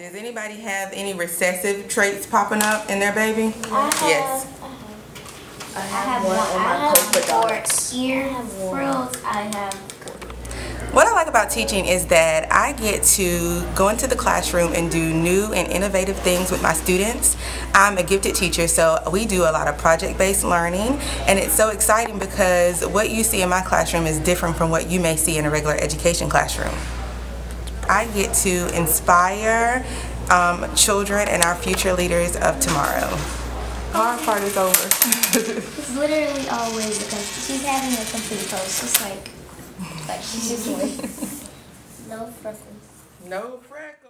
Does anybody have any recessive traits popping up in their baby? Uh-huh. Uh-huh. I have, Yes. I have one on my polka dots. Ear frills. I have. What I like about teaching is that I get to go into the classroom and do new and innovative things with my students. I'm a gifted teacher, so we do a lot of project-based learning, and it's so exciting because what you see in my classroom is different from what you may see in a regular education classroom. I get to inspire um, children and our future leaders of tomorrow. Hard part is over. It's literally always because. She's having a complete post. It's like, like she's just like no freckles. no freckles.